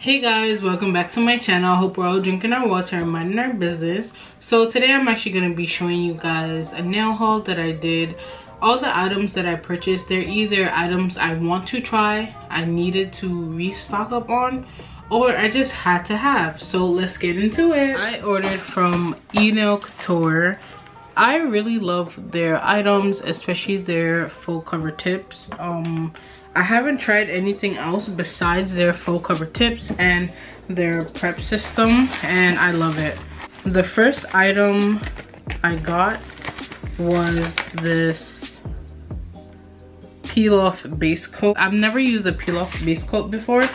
hey guys welcome back to my channel. Hope we're all drinking our water and minding our business. So today i'm actually going to be showing you guys a nail haul that i did. All the items that i purchased they're either items i want to try i needed to restock up on or i just had to have. So let's get into it. I ordered from e-nail couture i really love their items especially their full cover tips. Um I haven't tried anything else besides their full cover tips and their prep system and I love it. The first item I got was this peel off base coat. I've never used a peel off base coat before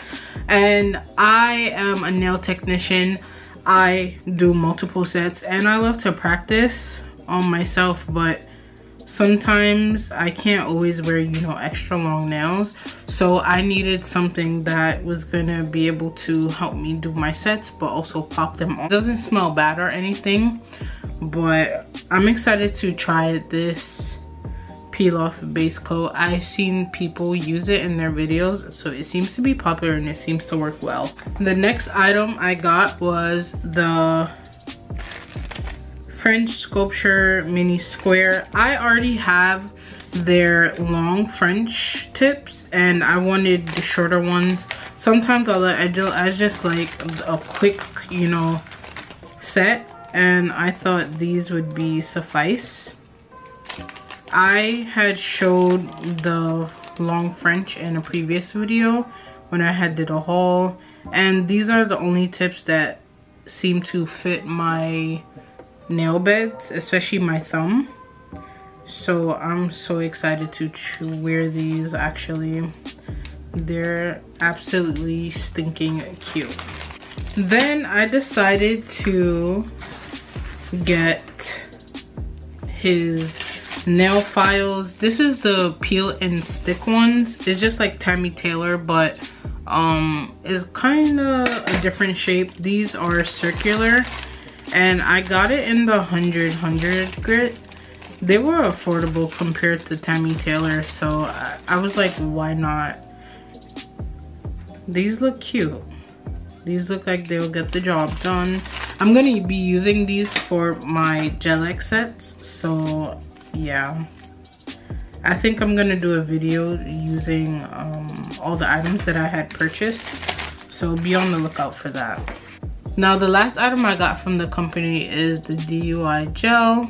and I am a nail technician. I do multiple sets and I love to practice on myself but sometimes I can't always wear, you know, extra long nails. So I needed something that was gonna be able to help me do my sets, but also pop them off. It doesn't smell bad or anything, but I'm excited to try this peel off base coat. I've seen people use it in their videos, so it seems to be popular and it seems to work well. The next item I got was the French Sculpture Mini Square. I already have their long French tips and I wanted the shorter ones. Sometimes I'll, I just like a quick, you know, set and I thought these would be suffice. I had showed the long French in a previous video when I had did a haul and these are the only tips that seem to fit my nail beds, especially my thumb. So I'm so excited to, wear these actually. They're absolutely stinking cute. Then I decided to get his nail files. This is the peel and stick ones. It's just like Tammy Taylor, but um, it's kind of a different shape. These are circular and I got it in the 100 100 grit. They were affordable compared to Tammy Taylor so I, I was like why not? These look cute. These look like they'll get the job done. I'm gonna be using these for my gel sets so yeah. I think I'm gonna do a video using um, all the items that I had purchased so be on the lookout for that now the last item I got from the company is the DIY gel.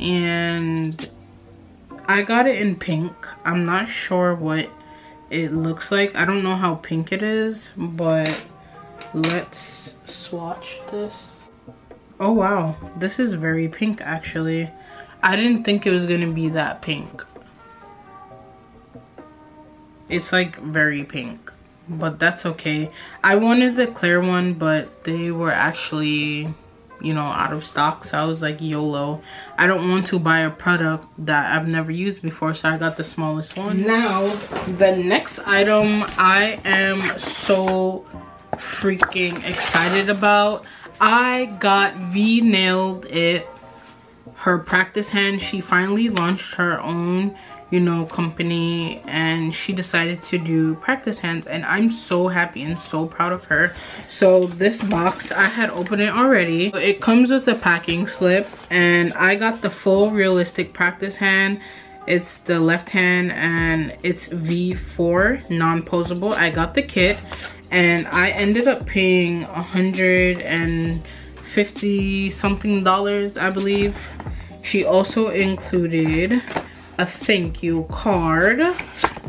And I got it in pink. I'm not sure what it looks like. I don't know how pink it is, but let's swatch this. Oh wow, this is very pink actually. I didn't think it was gonna be that pink. It's like very pink but that's okay. I wanted the clear one but they were actually you know out of stock so i was like yolo. I don't want to buy a product that i've never used before so i got the smallest one. Now the next item i am so freaking excited about i got v nailed it. Her practice hand she finally launched her own you know company and she decided to do practice hands and i'm so happy and so proud of her. So this box i had opened it already. It comes with a packing slip and i got the full realistic practice hand. It's the left hand and it's v4 non-posable. I got the kit and i ended up paying 150 something dollars i believe. She also included a thank you card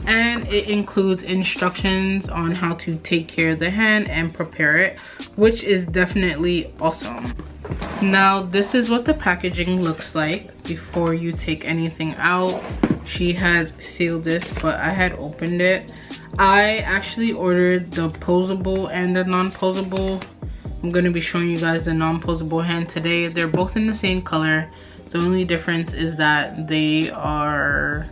and it includes instructions on how to take care of the hand and prepare it which is definitely awesome. Now this is what the packaging looks like before you take anything out. She had sealed this but i had opened it. I actually ordered the posable and the non-posable. I'm going to be showing you guys the non-posable hand today. They're both in the same color the only difference is that they are,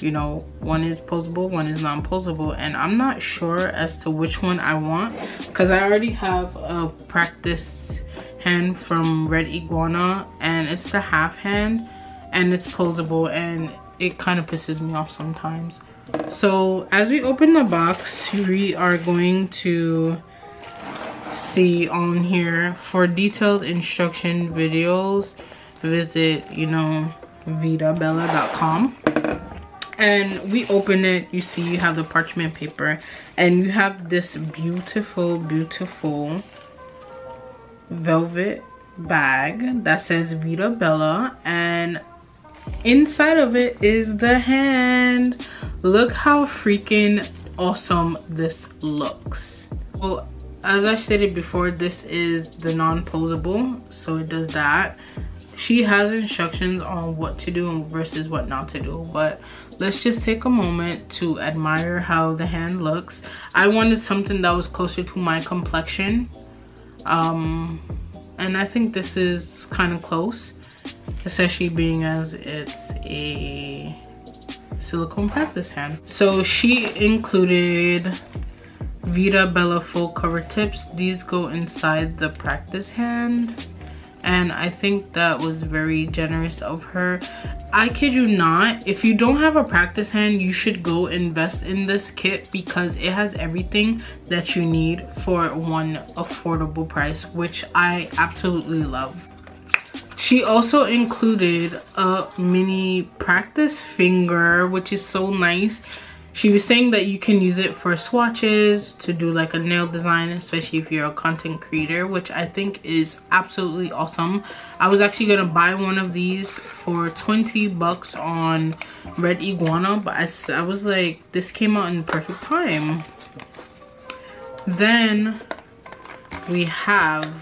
you know, one is posable, one is non-posable. And I'm not sure as to which one I want because I already have a practice hand from Red Iguana and it's the half hand and it's posable and it kind of pisses me off sometimes. so as we open the box we are going to see on here for detailed instruction videos visit you know veedabella.com and we open it you see you have the parchment paper and you have this beautiful beautiful velvet bag that says Veeda Bella and inside of it is the hand. Look how freaking awesome this looks. Well as i stated before this is the non-posable so it does that she has instructions on what to do versus what not to do but let's just take a moment to admire how the hand looks. I wanted something that was closer to my complexion um and i think this is kind of close especially being as it's a silicone practice hand. So she included Veeda Bella full cover tips. These go inside the practice hand and I think that was very generous of her. I kid you not, if you don't have a practice hand, you should go invest in this kit because it has everything that you need for one affordable price, which I absolutely love. She also included a mini practice finger, which is so nice she was saying that you can use it for swatches to do like a nail design especially if you're a content creator which i think is absolutely awesome. I was actually gonna buy one of these for 20 bucks on red iguana but i, I was like this came out in perfect time. Then we have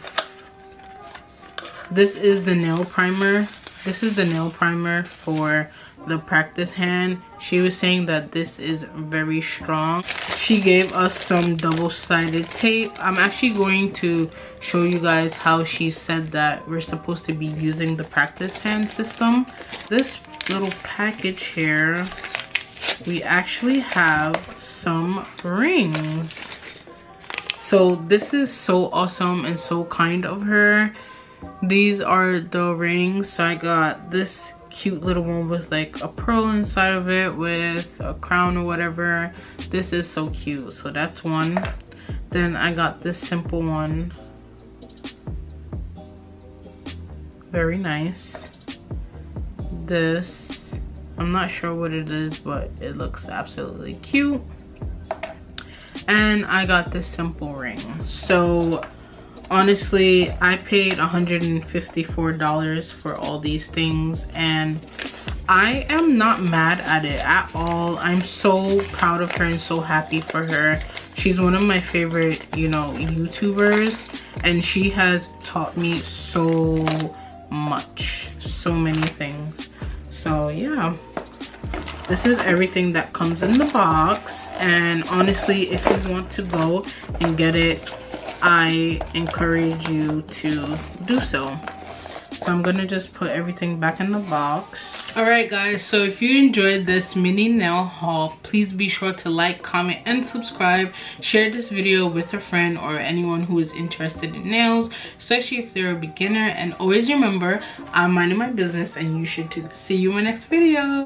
this is the nail primer. This is the nail primer for the practice hand she was saying that this is very strong. She gave us some double-sided tape. I'm actually going to show you guys how she said that we're supposed to be using the practice hand system. This little package here we actually have some rings. So this is so awesome and so kind of her. These are the rings. So i got this cute little one with like a pearl inside of it with a crown or whatever. This is so cute. So that's one. Then i got this simple one. Very nice. This i'm not sure what it is but it looks absolutely cute. And i got this simple ring. So honestly i paid 154 dollars for all these things and i am not mad at it at all. I'm so proud of her and so happy for her. She's one of my favorite you know youtubers and she has taught me so much so many things. So yeah. This is everything that comes in the box and honestly if you want to go and get it I encourage you to do so. So I'm gonna just put everything back in the box. Alright guys, so if you enjoyed this mini nail haul, please be sure to like, comment, and subscribe. Share this video with a friend or anyone who is interested in nails, especially if they're a beginner. And always remember, I'm minding my business and you should too. See you in my next video.